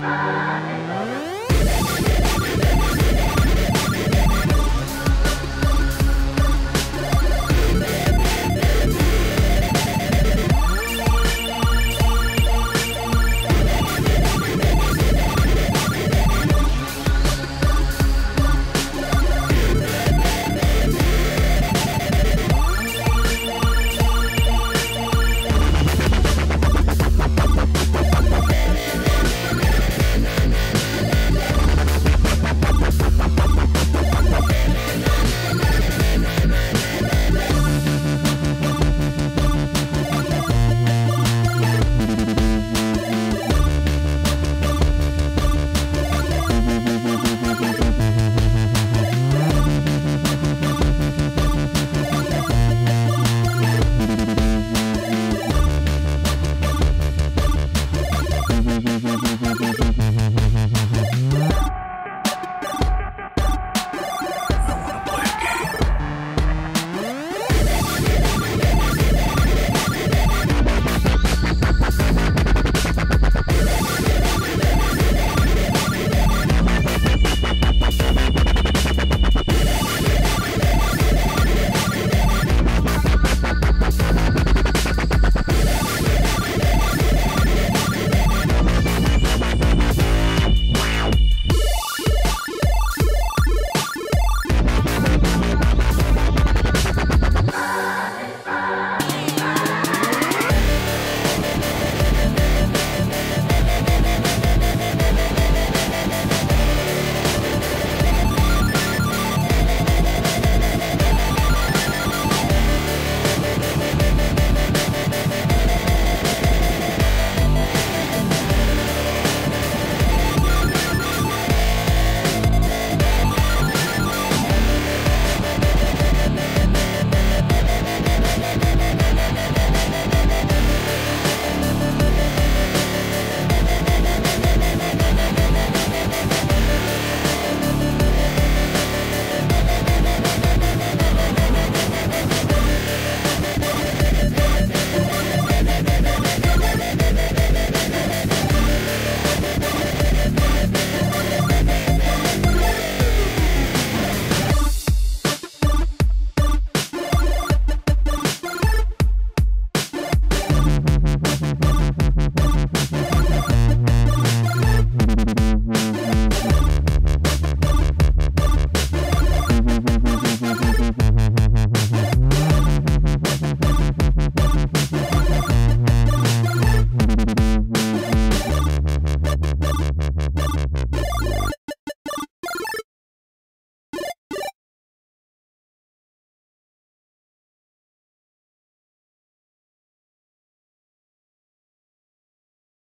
Ah.